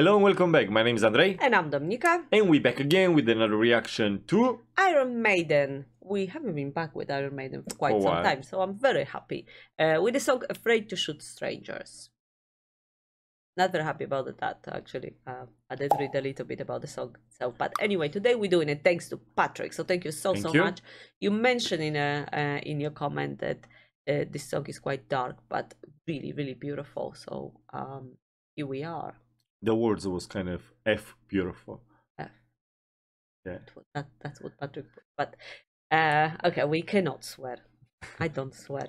Hello and welcome back. My name is Andrei, And I'm Dominika. and we're back again with another reaction to. Iron Maiden. We haven't been back with Iron Maiden for quite a some while. time, so I'm very happy. Uh, with the song Afraid to Shoot Strangers. Not very happy about that, actually. Uh, I did read a little bit about the song itself. But anyway, today we're doing it thanks to Patrick. So thank you so, Thank so you. much. You mentioned in, a, uh, in your comment that uh, this song is quite dark, but really, really beautiful. So um, here we are. The words was kind of F beautiful. F. Yeah. That, that's what Patrick put. But uh, okay, we cannot swear. I don't swear.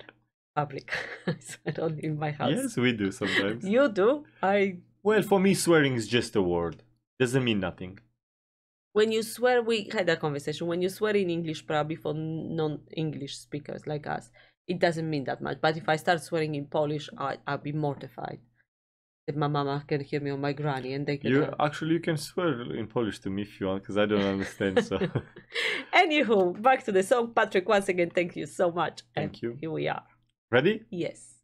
Public. I swear only in my house. Yes, we do sometimes. You do. I. Well, for me, swearing is just a word. Doesn't mean nothing. When you swear, we had that conversation. When you swear in English, probably for non-English speakers like us, it doesn't mean that much. But if I start swearing in Polish, I I'll be mortified. That my mama can hear me or my granny, and they can. You uh, actually you can swear in Polish to me if you want, because I don't understand. So Anywho, back to the song. Patrick, once again, thank you so much. Thank and you. Here we are. ready? Yes.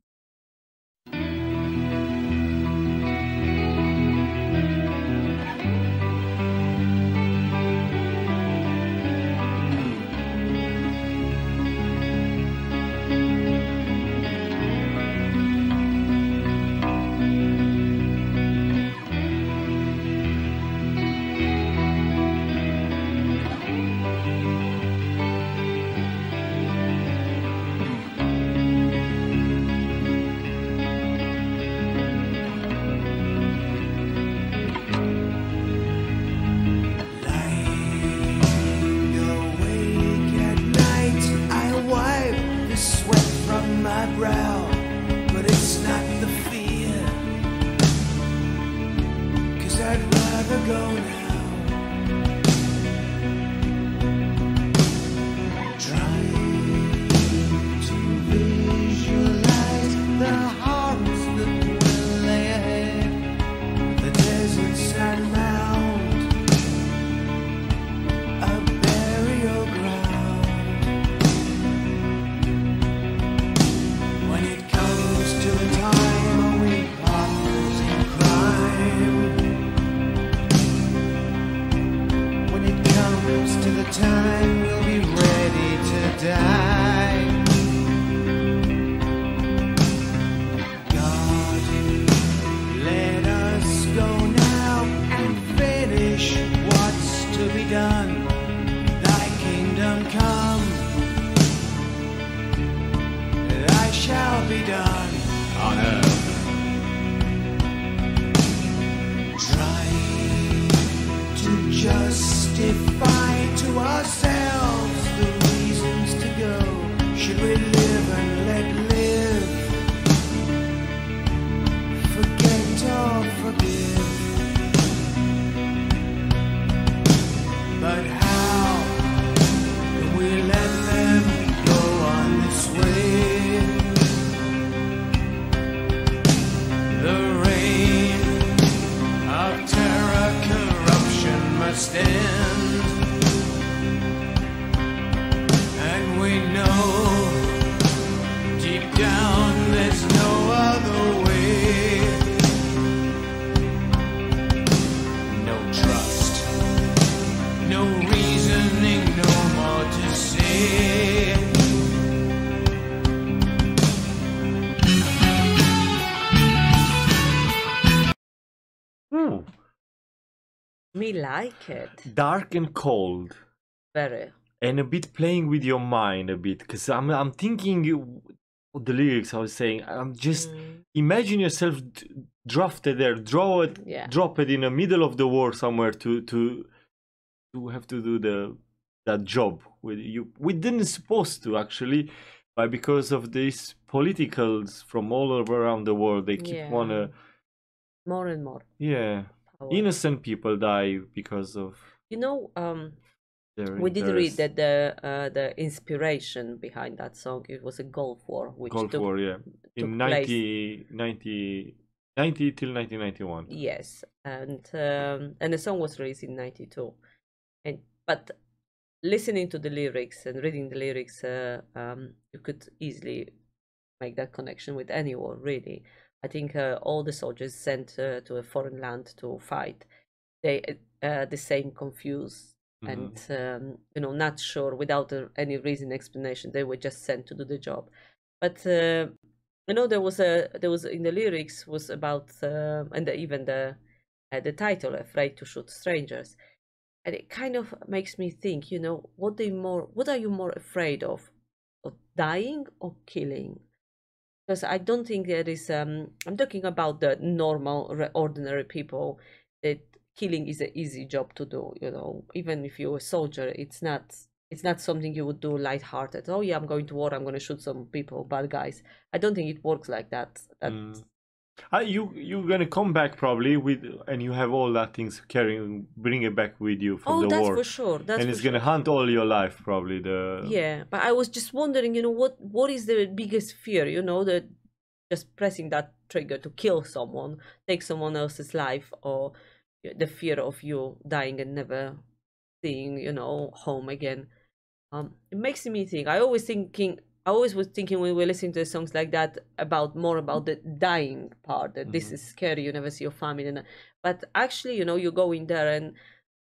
My but it's not the fear. Cause I'd rather go now. No reasoning, no more to say. Hmm. Me like it. Dark and cold, Very. and a bit playing with your mind a bit, because I'm I'm thinking what the lyrics I was saying. I'm just Mm, imagine yourself drafted there, draw it, Yeah. drop it in the middle of the war somewhere to to to have to do the that job with you. We didn't supposed to actually, but because of these politicals from all over around the world, they keep Yeah. wanna more and more. yeah power. innocent people die because of You know, um, we did read that the uh, the inspiration behind that song it was a Gulf War, which Gulf took War, yeah, in took place 90, 90, 90 till 1991. Yes, and um, and the song was released in '92, and but listening to the lyrics and reading the lyrics, uh, um, you could easily make that connection with any war, really. I think uh, all the soldiers sent uh, to a foreign land to fight, they uh, the same confused Mhm. and um, you know not sure without uh, any reason explanation. They were just sent to do the job. But uh, you know there was a there was in the lyrics was about uh, and the, even the uh, the title "Afraid to Shoot Strangers," and it kind of makes me think. You know what they more what are you more afraid of, of dying or killing? because I don't think there is. Um, I'm talking about the normal, ordinary people. That killing is an easy job to do. You know, even if you're a soldier, it's not. It's not something you would do lighthearted. Oh yeah, I'm going to war. I'm going to shoot some people, bad guys. I don't think it works like that. That Mm. Uh, you you're gonna come back probably with and you have all that things carrying bring it back with you from oh, the that's war for sure. That's and it's sure. gonna hunt all your life probably the Yeah, but I was just wondering, you know, what what is the biggest fear? You know, that just pressing that trigger to kill someone, take someone else's life, or the fear of you dying and never seeing, you know, home again. Um, it makes me think. I always thinking. I always was thinking when we were listening to songs like that about more about the dying part. That this Mhm. is scary. You never see your family, and but actually, you know, you go in there and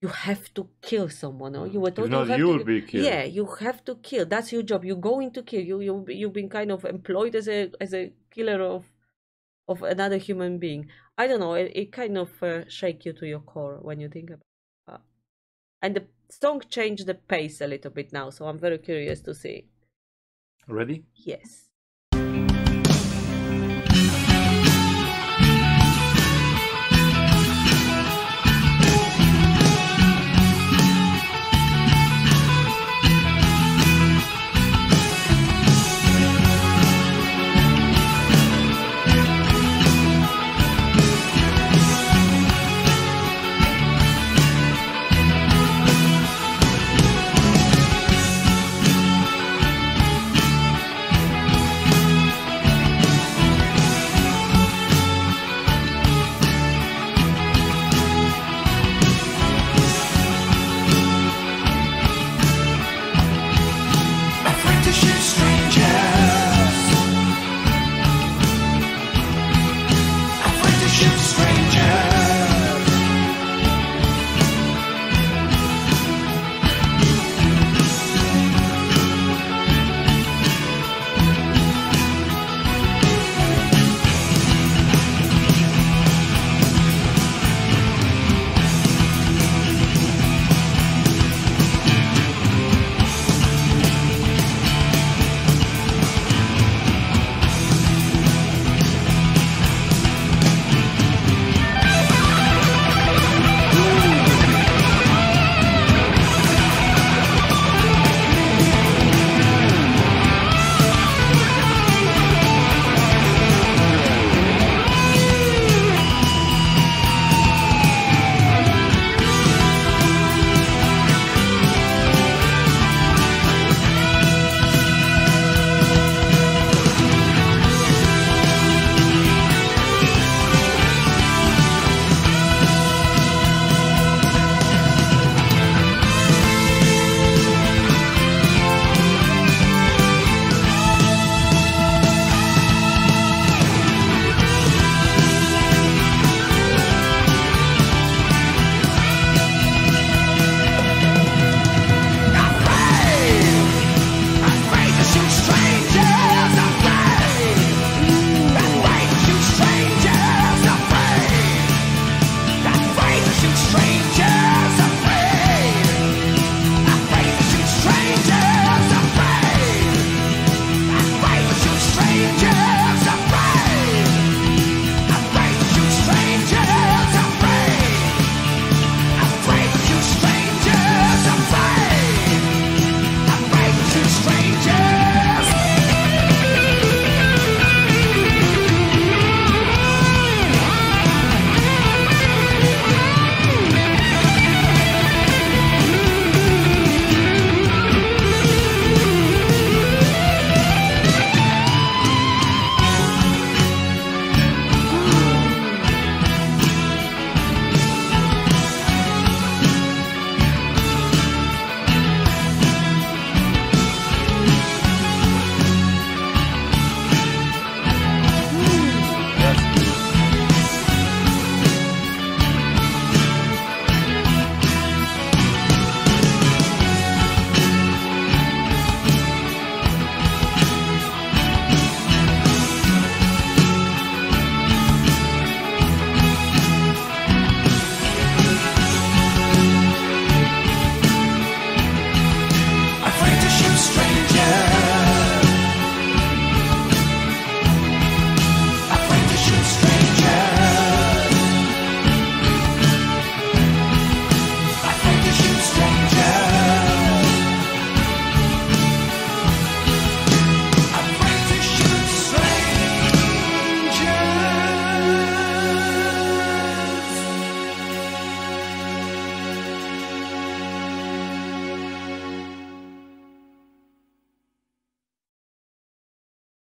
you have to kill someone. Or you were told you you'll to, be killed yeah, you have to kill. That's your job. You're going to kill. You you you've been kind of employed as a as a killer of of another human being. I don't know. It, it kind of uh, shake you to your core when you think about. That. And the song changed the pace a little bit now, so I'm very curious to see. Ready Yes.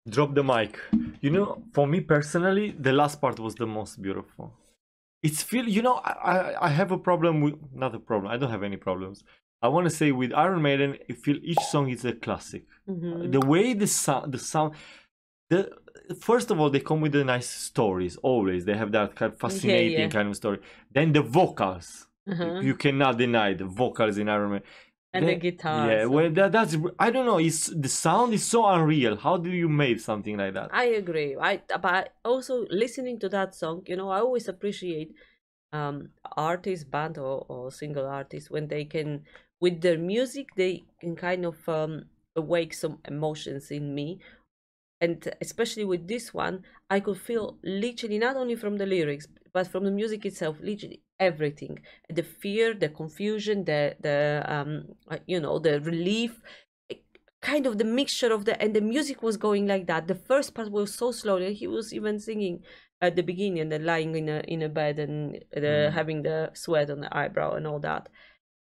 Drop the mic. You know, for me personally, the last part was the most beautiful. It's feel you know, I, I, have a problem with not a problem, I don't have any problems. I wanna say with Iron Maiden, I feel each song is a classic. Mhm. The way the sound the sound the first of all they come with the nice stories always. They have that kind of fascinating yeah. kind of story. Then the vocals. Uh-huh. You cannot deny the vocals in Iron Maiden. And the Then- guitar. Yeah, well, that, that's I don't know. It's the sound is so unreal. How do you make something like that? I agree. I but also listening to that song, you know, I always appreciate um artists, band or, or single artists when they can with their music they can kind of um awake some emotions in me. And especially with this one, I could feel literally not only from the lyrics but from the music itself, literally everything. The fear, the confusion, the the um uh, you know, the relief, kind of the mixture of the and the music was going like that the first part was so slow that he was even singing at the beginning and then lying in a in a bed and the, Mm. having the sweat on the eyebrow and all that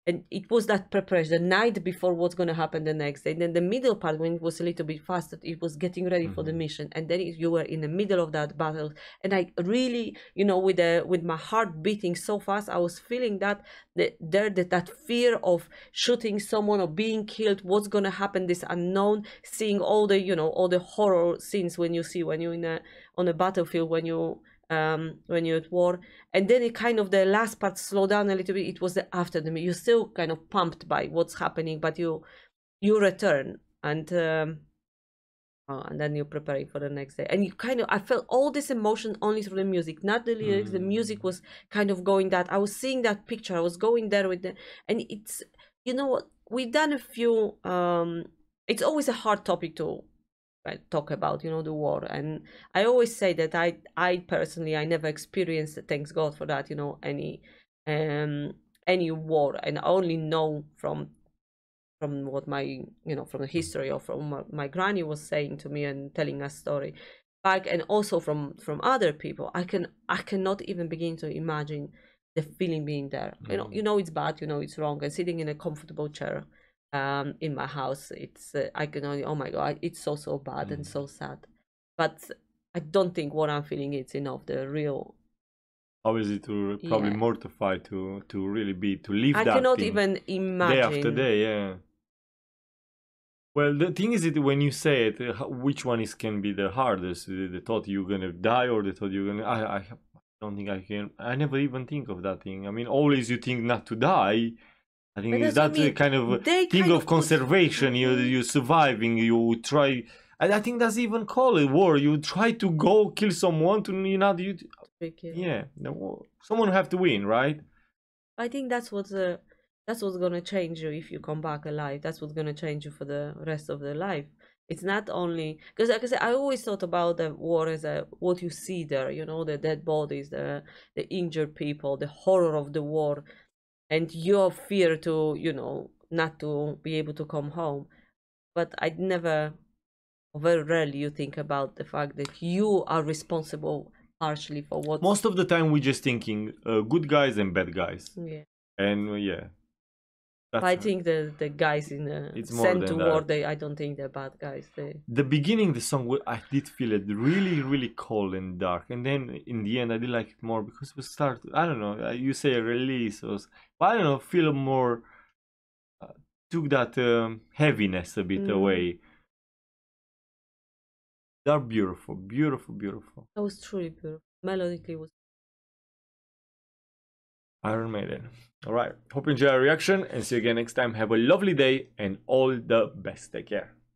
and it was that preparation the night before what's going to happen the next day. And then the middle part when it was a little bit faster it was getting ready for the Mhm. mission. And then you were in the middle of that battle. And i really you know with the with my heart beating so fast i was feeling that the, there that, that fear of shooting someone or being killed what's going to happen this unknown seeing all the you know all the horror scenes when you see when you're in a on a battlefield when you um when you're at war. And then it kind of the last part slowed down a little bit. It was the after the you're still kind of pumped by what's happening but you you return and um oh, and then you're preparing for the next day. And you kind of i felt all this emotion only through the music not the lyrics. The music Mm. was kind of going that i was seeing that picture. I was going there with the and it's you know what? We've done a few um it's always a hard topic to uh, talk about you know the war. And i always say that i i personally i never experienced thanks god for that you know any um any war. And i only know from from what my you know from the history or from what my granny was saying to me and telling us story back and also from from other people. I can i cannot even begin to imagine the feeling being there. You know Mm. you know it's bad you know it's wrong and sitting in a comfortable chair um in my house it's uh, i can only oh my god it's so so bad and Mm. so sad but i don't think what i'm feeling is enough the real Obviously, to probably Yeah. mortify to to really be to live i that cannot thing even imagine day after day. Yeah. Well, the thing is that when you say it, uh, which one is can be the hardest? The, the thought you're gonna die or the thought you're gonna? I I don't think I can. I never even think of that thing. I mean, always you think not to die. I think that's what that I a mean. kind of They thing kind of put- conservation. You Mhm. you surviving. You try. And I think that's even called a war. You try to go kill someone to you know you. Yeah, the war. Someone have to win, right? I think that's what's uh, that's what's gonna change you if you come back alive. That's what's gonna change you for the rest of the life. It's not only because, like I said, I always thought about the war as a what you see there. You know, the dead bodies, the the injured people, the horror of the war, and your fear to you know not to be able to come home. But I'd never, very rarely, you think about the fact that you are responsible partially for what. Most of the time, we're just thinking uh, good guys and bad guys, yeah. and uh, yeah. I think the the guys in the It's sent to war, they I don't think they're bad guys. They the beginning, the song, I did feel it really, really cold and dark, and then in the end, I did like it more because we start. I don't know. uh, You say a release, or I don't know. Feel more. Uh, took that um, heaviness a bit Mm. away. They're beautiful, beautiful, beautiful. that was truly beautiful. Melodically was Iron Maiden. All right. Hope you enjoy our reaction and see you again next time. Have a lovely day and all the best. Take care.